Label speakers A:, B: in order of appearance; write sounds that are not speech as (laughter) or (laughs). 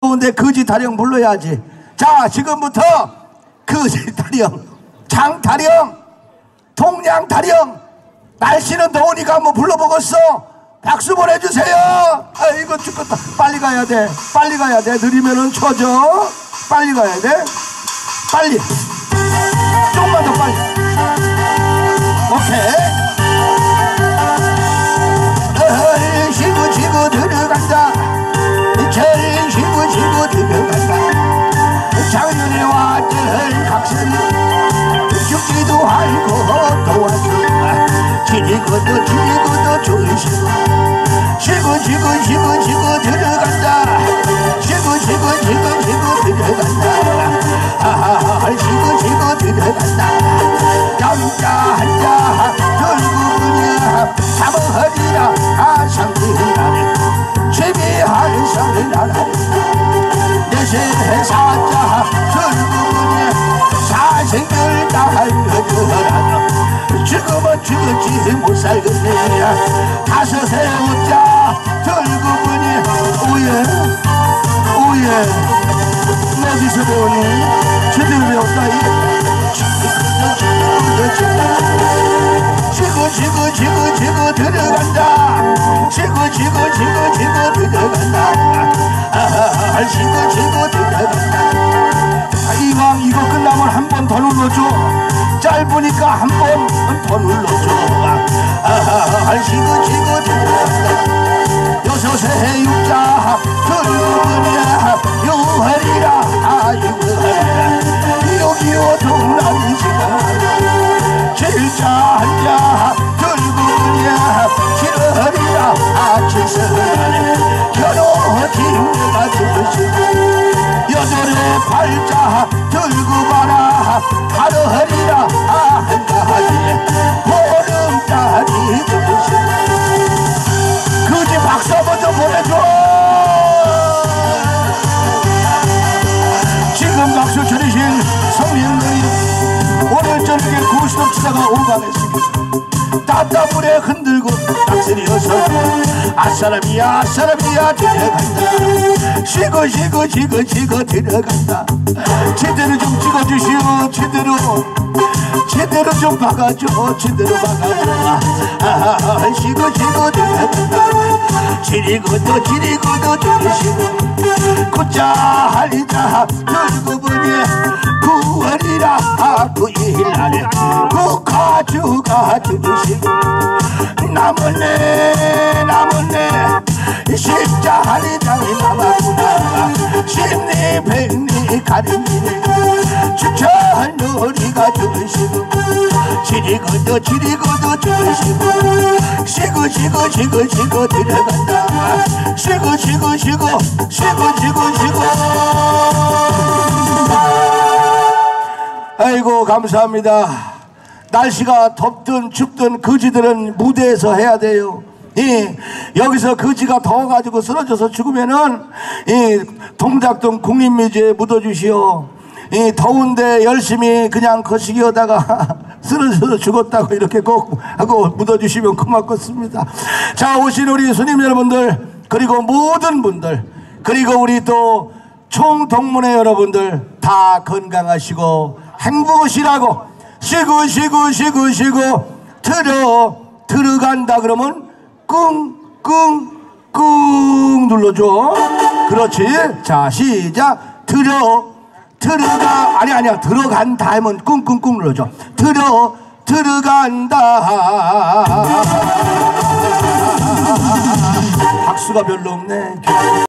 A: 근데 거지 타령 불러야지. 자, 지금부터 거지 (laughs) 타령, 장 타령, 동양 타령, 날씨는 더우니까 한번 불러보겠어. 박수 보내주세요. 아이고 죽겠다. 빨리 가야 돼. 빨리 가야 돼. 느리면은 쳐져. 빨리 가야 돼. 빨리. 조금만 더 빨리. 오케이. 지리고도 지리고도 조시고 쉬고 쉬고 쉬고 쉬고 들어간다. 쉬고 쉬고 쉬고 쉬고 들어간다. 죽었지 못 살겠네. 다섯에 웃자. 들고 그냥 오예 오예 어디서 배우니? 제대로 배웠다 지고 지고 지고 지고 들어간다. 지고 지고 지고 지고 들어간다. 아하 지고 지고 들어간다. 아, 이왕 이거 끝나면 한 번 더 눌러줘. 짧으니까 한번 더 눌러줘 아하 지고 들어간다. 여섯에 육자 유하리라 아 동 치사가 오가겠습니다 따뜻물에 흔들고 낙설이어서 아사람이야 아사람이야 들어간다. 쉬고 쉬고 쉬고 쉬고 들어간다. 제대로 좀 찍어주시오 제대로. 제대로 좀 박아줘 제대로 박아줘. 아하 쉬고 쉬고 들어간다. 지리고도 지리고도 들으시고 곧자 할자 들고 보니 구월이라 구일날에 남은네 남은네 십자 할장이 남았구나 십리 백리 가림이네 추천 놀이가 들으시고 지리고도 지리고도 들으시고 쉬고 쉬고 쉬고 쉬고 들어간다 쉬고 쉬고 쉬고 쉬고 쉬고 쉬고 아이고 감사합니다 날씨가 덥든 춥든 거지들은 무대에서 해야 돼요 예, 여기서 거지가 더워가지고 쓰러져서 죽으면은 이 동작동 국립묘지에 묻어주시오 이 더운데 열심히 그냥 거시기 하다가 (laughs) 쓰러져서 죽었다고 이렇게 꼭 하고 묻어주시면 고맙겠습니다. 자, 오신 우리 스님 여러분들, 그리고 모든 분들, 그리고 우리 또 총동문회 여러분들 다 건강하시고 행복하시라고 쉬고 쉬고 쉬고 쉬고 들어 들어간다 그러면 끙끙끙 눌러줘. 그렇지. 자, 시작. 들어 들어가 아니 아니야 들어간다 하면 꿍꿍꿍 눌러줘 들어 들어간다 (laughs) 박수가 별로 없네